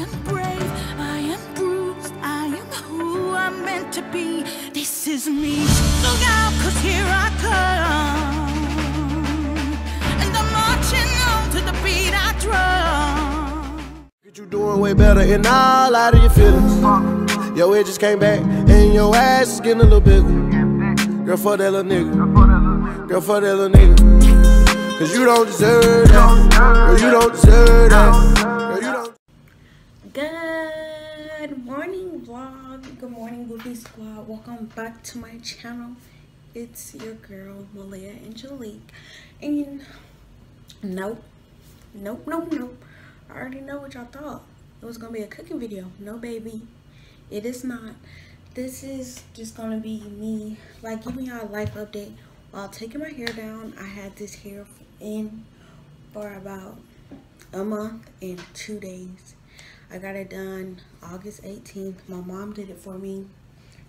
am brave, I am bruised, I am who I'm meant to be. This is me. Look out, cause here I come. And I'm marching on to the beat I drum. Get you doing way better and all out of your feelings. Yo, it just came back and your ass is getting a little bigger. Girl, fuck that little nigga. Girl, fuck that little nigga. Cause you don't deserve that. Girl, you don't deserve that. Good morning, vlog. Good morning, Goofy Squad. Welcome back to my channel. It's your girl, Malia Angelic. And nope, nope, nope, nope. I already know what y'all thought. It was gonna be a cooking video. No, baby, it is not. This is just gonna be me, like, giving y'all a life update while taking my hair down. I had this hair in for about a month and two days. I got it done August 18th. My mom did it for me.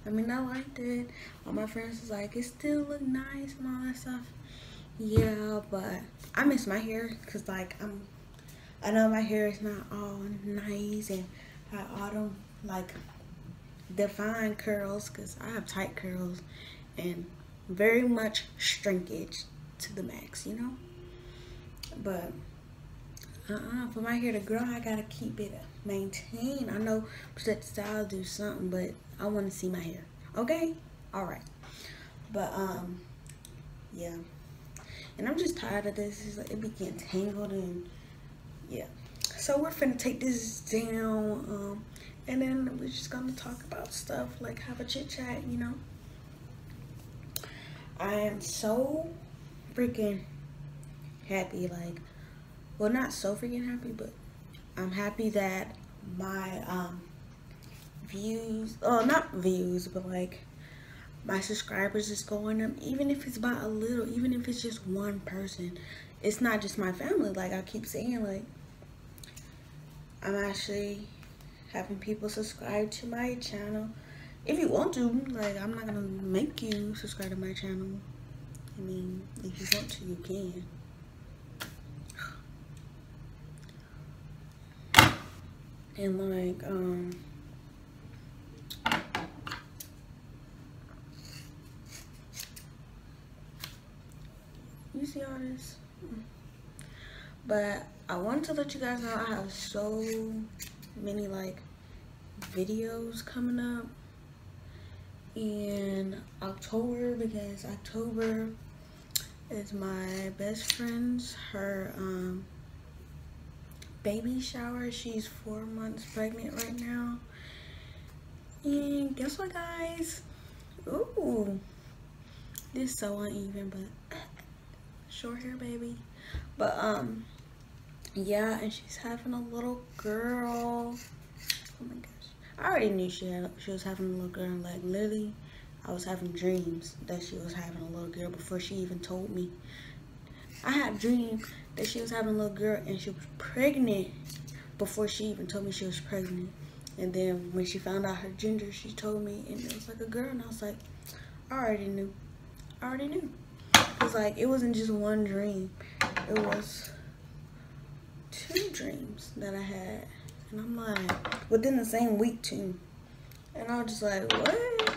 I mean, I liked it. All my friends was like, it still look nice and all that stuff. Yeah, but I miss my hair because, like, I'm, I know my hair is not all nice and I them, like, defined curls because I have tight curls and very much shrinkage to the max, you know? But uh-uh for my hair to grow i gotta keep it maintained i know protect style do something but i want to see my hair. Okay? All right but um yeah. And i'm just tired of this. It's like it be getting tangled and yeah. So we're finna take this down um and then we're just gonna talk about stuff like have a chit chat you know? I am so freaking happy like well not so freaking happy but i'm happy that my um views oh not views but like my subscribers is going up even if it's by a little even if it's just one person. It's not just my family like i keep saying like i'm actually having people subscribe to my channel. If you want to like i'm not gonna make you subscribe to my channel. I mean if you want to you can and like um you see all this? But i wanted to let you guys know i have so many like videos coming up. In october because october is my best friend's her um baby shower. She's four months pregnant right now. And guess what, guys? Ooh, this is so uneven, but short hair, baby. But um, yeah, and she's having a little girl. Oh my gosh, I already knew she had she was having a little girl. Like literally, I was having dreams that she was having a little girl before she even told me. I had a dream that she was having a little girl and she was pregnant before she even told me she was pregnant. And then when she found out her gender, she told me and it was like a girl and I was like, I already knew. I already knew. Cause like it wasn't just one dream. It was two dreams that I had. And I'm like, within the same week too. And I was just like, what?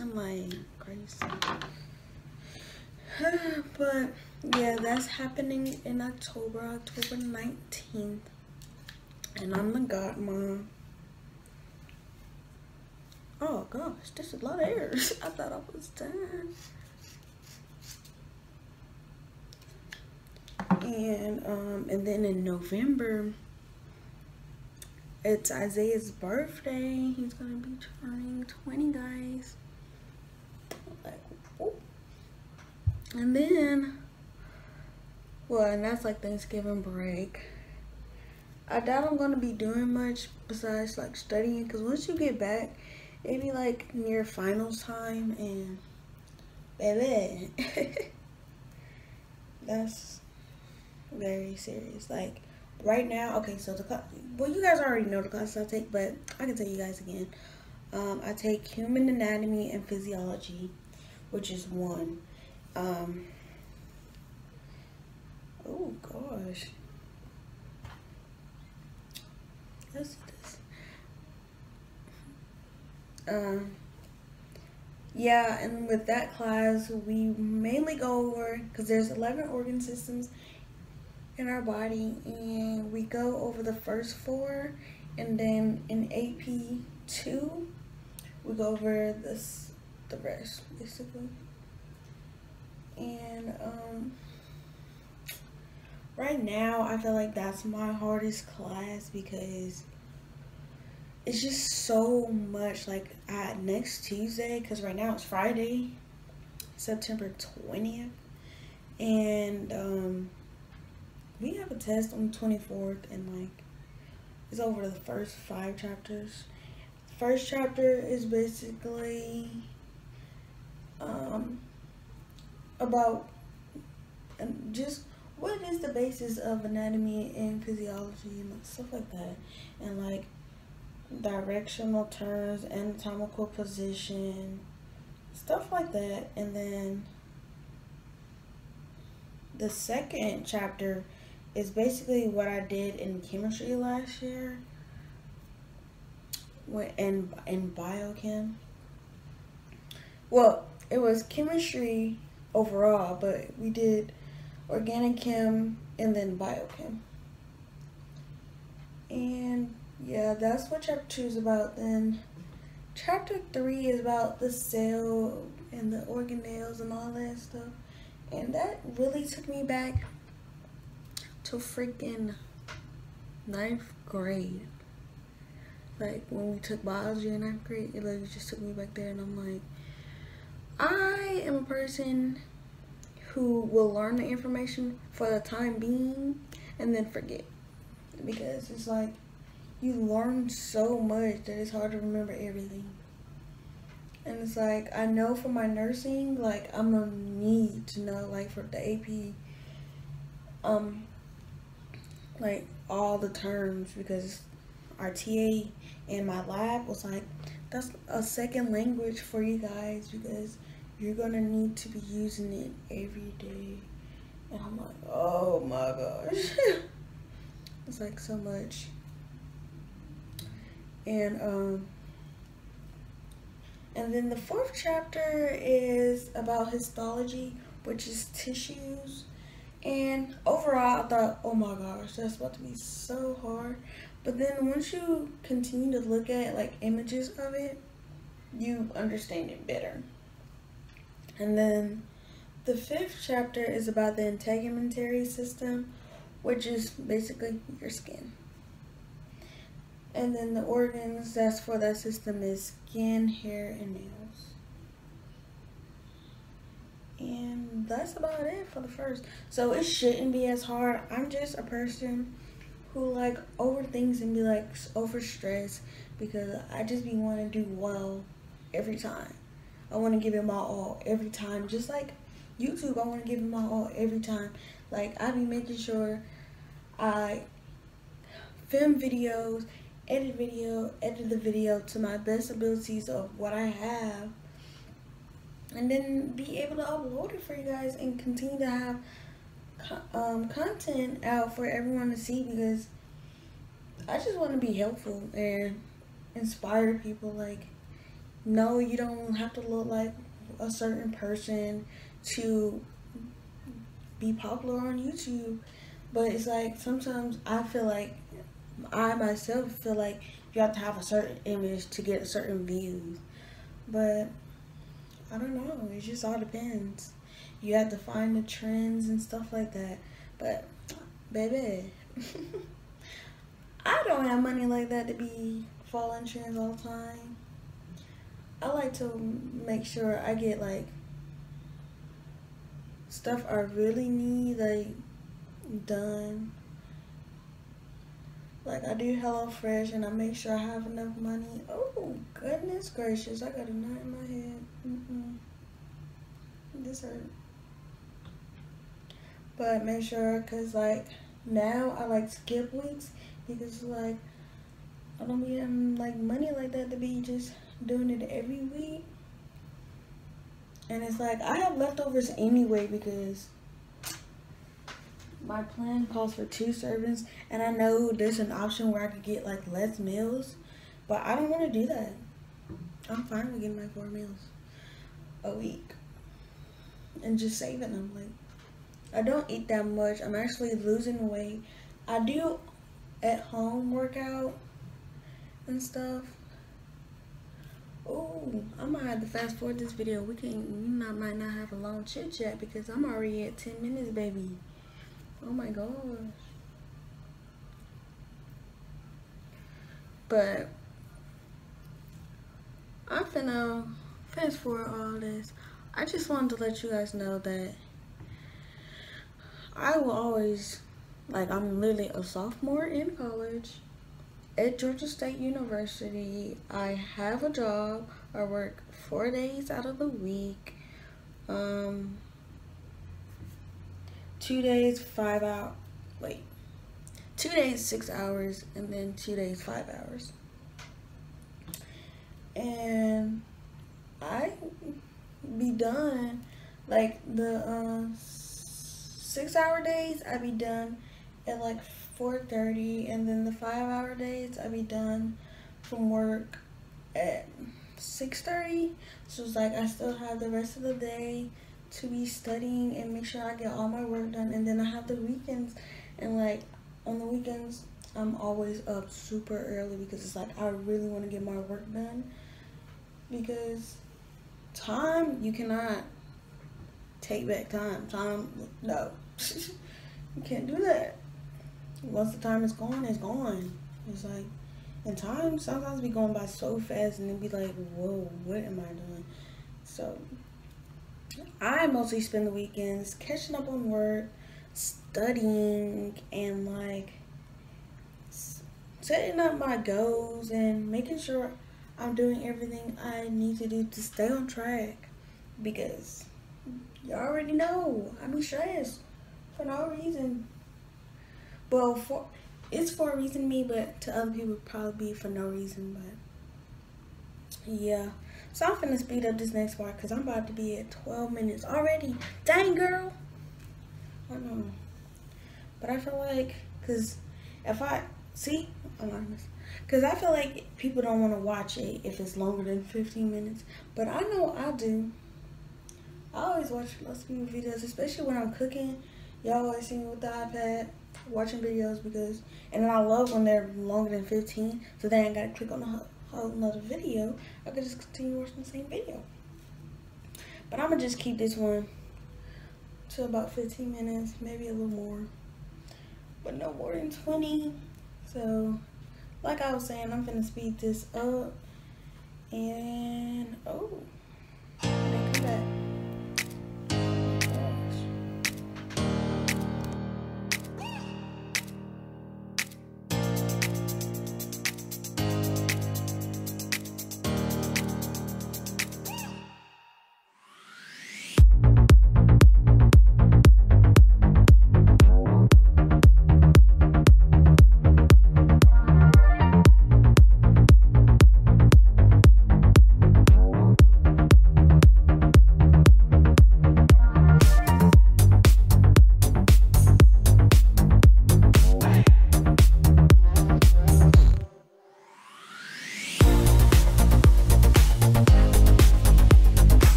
I'm like, crazy. but yeah, that's happening in October, October 19th. And I'm the godmom. Oh gosh, this is a lot of hairs. I thought I was done. And um and then in November it's Isaiah's birthday. He's gonna be turning 20 guys. Like, oh. And then, well, and that's like Thanksgiving break. I doubt I'm gonna be doing much besides like studying because once you get back, it be like near finals time and baby, that's very serious. Like right now, okay, so the well, you guys already know the classes I take, but I can tell you guys again. Um, I take human anatomy and physiology, which is one. Um, oh gosh. Let's this. Um, yeah, and with that class, we mainly go over, because there's 11 organ systems in our body, and we go over the first four, and then in AP2, we go over this, the rest, basically. And um, right now, I feel like that's my hardest class because it's just so much like next Tuesday because right now it's Friday, September 20th, and um, we have a test on the 24th, and like it's over the first five chapters. First chapter is basically um, about um, just what is the basis of anatomy and physiology and stuff like that, and like directional terms, anatomical position, stuff like that. And then the second chapter is basically what I did in chemistry last year in, in biochem. Well, it was chemistry overall, but we did organic chem and then biochem. And yeah, that's what chapter two is about. Then chapter three is about the cell and the organelles and all that stuff. And that really took me back to freaking ninth grade. Like when we took biology in ninth grade, it like just took me back there and I'm like, I am a person who will learn the information for the time being and then forget. Because it's like you learn so much that it's hard to remember everything. And it's like, I know for my nursing, like, I'm gonna need to know, like, for the AP, um, like, all the terms because our TA in my lab was like, that's a second language for you guys because you're gonna need to be using it every day. And I'm like, oh my gosh. it's like so much and um and then the fourth chapter is about histology which is tissues and overall i thought oh my gosh that's about to be so hard but then once you continue to look at like images of it you understand it better and then the fifth chapter is about the integumentary system which is basically your skin and then the organs that's for that system is skin, hair, and nails. And that's about it for the first. So it shouldn't be as hard. I'm just a person who like overthinks and be like overstressed because I just be want to do well every time. I want to give it my all every time. Just like YouTube, I want to give it my all every time. Like I be making sure I film videos edit video, edit the video to my best abilities of what I have, and then be able to upload it for you guys and continue to have um, content out for everyone to see because I just want to be helpful and inspire people. Like, no, you don't have to look like a certain person to be popular on YouTube. But it's like sometimes I feel like I myself feel like you have to have a certain image to get certain views. But I don't know. It just all depends. You have to find the trends and stuff like that. But baby, I don't have money like that to be following trends all the time. I like to make sure I get like stuff I really need like done like I do HelloFresh and I make sure I have enough money. Oh goodness gracious! I got a knot in my head. Mm-mm. This hurt. But make sure, cause like now I like skip weeks because like I don't be having like money like that to be just doing it every week. And it's like I have leftovers anyway because my plan calls for two servings and I know there's an option where I could get like less meals, but I don't want to do that. I'm fine with getting my four meals a week and just saving them. Like, I don't eat that much. I'm actually losing weight. I do at home workout and stuff. Oh, I might have to fast forward this video. We can, not, might not have a long chit chat because I'm already at 10 minutes, baby. Oh my gosh. But I'm finna fast forward all this. I just wanted to let you guys know that I will always, like, I'm literally a sophomore in college at Georgia State University. I have a job. I work four days out of the week. Um, two days, five out. Wait, two days, six hours, and then two days, five hours. And I be done like the uh, six hour days. I be done at like 4.30 and then the five hour days I be done from work at 6.30 so it's like I still have the rest of the day to be studying and make sure I get all my work done. And then I have the weekends and like on the weekends I'm always up super early because it's like I really want to get my work done because time you cannot take back time. Time no. You can't do that once the time is gone, it's gone. It's like, and time sometimes be going by so fast and then be like, whoa, what am I doing? So, I mostly spend the weekends catching up on work, studying, and like setting up my goals and making sure I'm doing everything I need to do to stay on track because you already know I be stressed for no reason. Well, for it's for a reason to me, but to other people probably be for no reason. But yeah, so I'm finna speed up this next part because I'm about to be at 12 minutes already. Dang, girl. I don't know, but I feel like because if I see. Because I feel like people don't want to watch it if it's longer than 15 minutes. But I know I do. I always watch lots of videos, especially when I'm cooking. Y'all always see me with the iPad watching videos because, and then I love when they're longer than 15, so then I gotta click on a whole another video. I could just continue watching the same video. But I'm gonna just keep this one to about 15 minutes, maybe a little more, but no more than 20. So, like I was saying, I'm gonna speed this up, and oh, come back.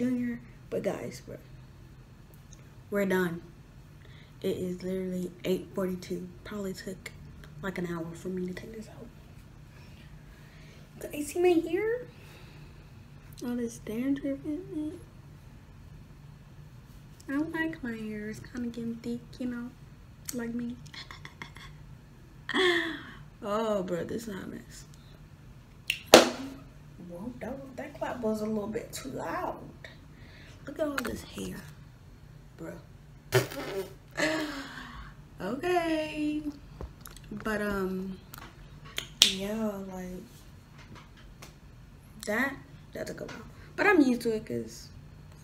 Junior, but guys, we're, we're done. It is literally 8:42. Probably took like an hour for me to take this out. i see my hair? All this dandruff in it. I like my hair. It's kind of getting thick, you know, like me. oh, bro, this is not mess. Whoa, that, that clap was a little bit too loud. Look at all this hair, bro. okay. But, um, yeah, like, that, that took a while. But I'm used to it because,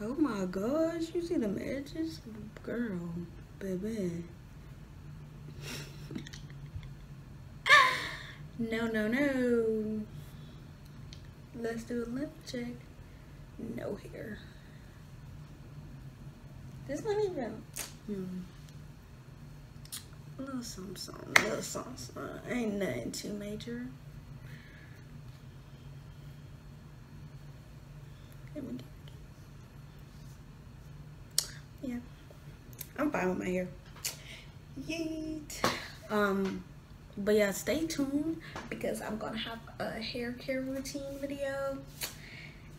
oh my gosh, you see the edges? Girl, baby. no, no, no. Let's do a lip check. No hair. This not even. Hmm. A little something, something, a little something, something. Ain't nothing too major. Yeah, I'm fine with my hair. Yeet. Um, but yeah, stay tuned because I'm gonna have a hair care routine video.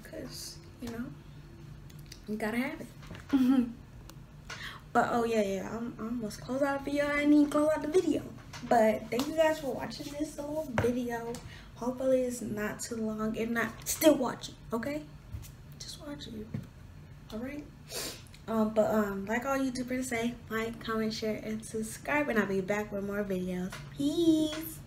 Cause you know, you gotta have it. But oh yeah, yeah, I'm, I almost close out the video. I need close out the video. But thank you guys for watching this little video. Hopefully it's not too long. If not, still watch it, okay? Just watch it. Alright? Um, but um, like all YouTubers say, like, comment, share, and subscribe. And I'll be back with more videos. Peace.